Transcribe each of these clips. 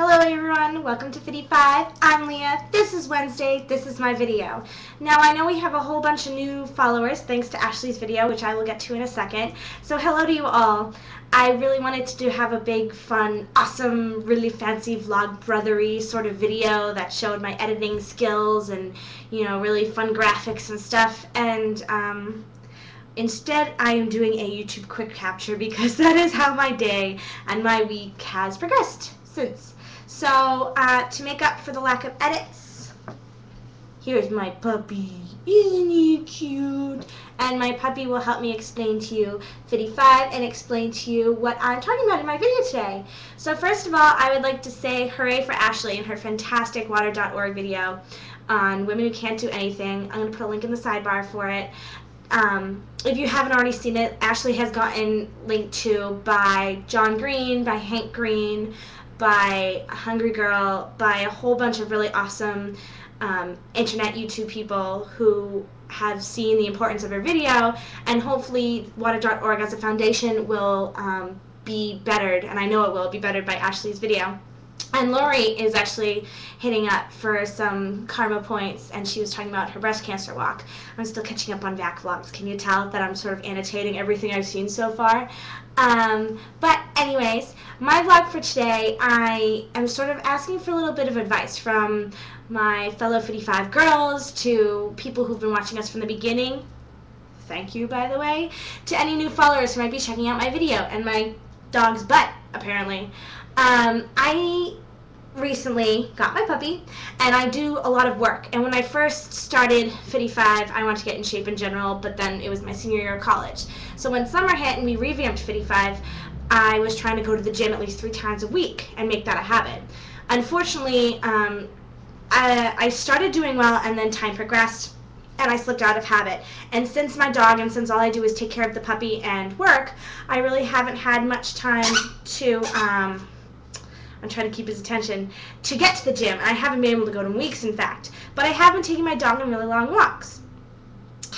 Hello everyone, welcome to Fittie 5. I'm Leah, this is Wednesday, this is my video. Now I know we have a whole bunch of new followers thanks to Ashley's video, which I will get to in a second. So hello to you all. I really wanted to do, have a big, fun, awesome, really fancy vlog brothery sort of video that showed my editing skills and, you know, really fun graphics and stuff. And, um, Instead, I am doing a YouTube quick capture because that is how my day and my week has progressed since. So, uh, to make up for the lack of edits, here's my puppy. Isn't he cute? And my puppy will help me explain to you 55 and explain to you what I'm talking about in my video today. So first of all, I would like to say hooray for Ashley and her fantastic water.org video on women who can't do anything. I'm going to put a link in the sidebar for it. Um, if you haven't already seen it, Ashley has gotten linked to by John Green, by Hank Green, by a Hungry Girl, by a whole bunch of really awesome um, internet YouTube people who have seen the importance of her video, and hopefully Water.org as a foundation will um, be bettered, and I know it will be bettered by Ashley's video. And Lori is actually hitting up for some karma points, and she was talking about her breast cancer walk. I'm still catching up on back vlogs. Can you tell that I'm sort of annotating everything I've seen so far? Um, but anyways, my vlog for today, I am sort of asking for a little bit of advice from my fellow 55 girls to people who've been watching us from the beginning. Thank you, by the way. To any new followers who might be checking out my video and my dog's butt, apparently. Um, I recently got my puppy and I do a lot of work. And when I first started Fittie 5 I wanted to get in shape in general but then it was my senior year of college. So when summer hit and we revamped Fittie 5 I was trying to go to the gym at least three times a week and make that a habit. Unfortunately um, I, I started doing well and then time progressed and I slipped out of habit. And since my dog and since all I do is take care of the puppy and work, I really haven't had much time to um, I'm trying to keep his attention, to get to the gym. I haven't been able to go in weeks, in fact. But I have been taking my dog on really long walks.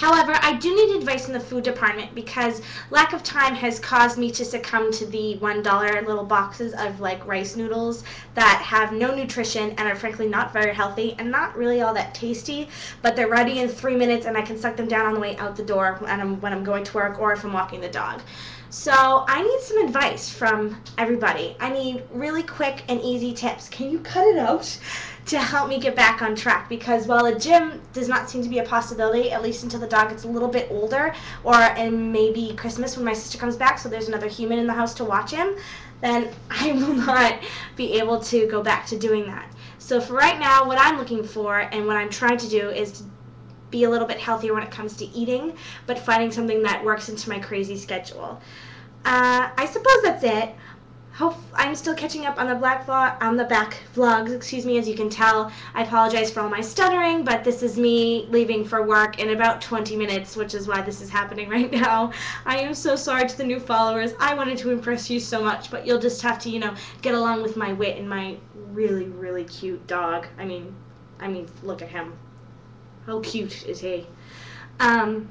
However, I do need advice in the food department because lack of time has caused me to succumb to the $1 little boxes of like rice noodles that have no nutrition and are frankly not very healthy and not really all that tasty, but they're ready in three minutes and I can suck them down on the way out the door when I'm, when I'm going to work or if I'm walking the dog. So I need some advice from everybody. I need really quick and easy tips. Can you cut it out to help me get back on track? Because while a gym does not seem to be a possibility, at least until the dog gets a little bit older, or and maybe Christmas when my sister comes back, so there's another human in the house to watch him, then I will not be able to go back to doing that. So for right now, what I'm looking for and what I'm trying to do is to be a little bit healthier when it comes to eating, but finding something that works into my crazy schedule. Uh, I suppose that's it. Hope I'm still catching up on the black vlog, on the back vlogs, excuse me, as you can tell. I apologize for all my stuttering, but this is me leaving for work in about 20 minutes, which is why this is happening right now. I am so sorry to the new followers. I wanted to impress you so much, but you'll just have to, you know, get along with my wit and my really, really cute dog. I mean, I mean, look at him. How cute is he? Um,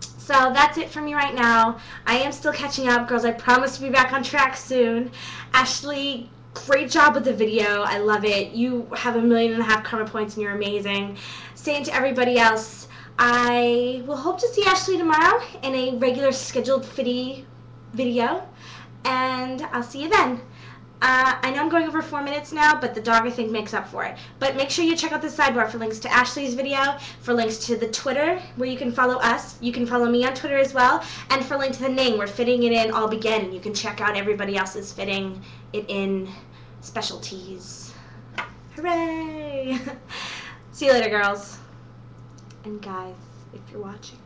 so that's it for me right now. I am still catching up, girls. I promise to be back on track soon. Ashley, great job with the video. I love it. You have a million and a half karma points and you're amazing. Same to everybody else. I will hope to see Ashley tomorrow in a regular scheduled fittie video. And I'll see you then. Uh, I know I'm going over four minutes now, but the dog I think makes up for it. But make sure you check out the sidebar for links to Ashley's video, for links to the Twitter where you can follow us. You can follow me on Twitter as well, and for link to the Ning where fitting it in all begin. You can check out everybody else's fitting it in specialties. Hooray! See you later, girls. And guys, if you're watching.